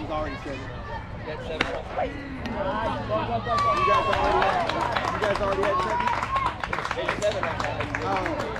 He's already seven. Got seven. You guys already had, you guys already had seven? Seven. Oh.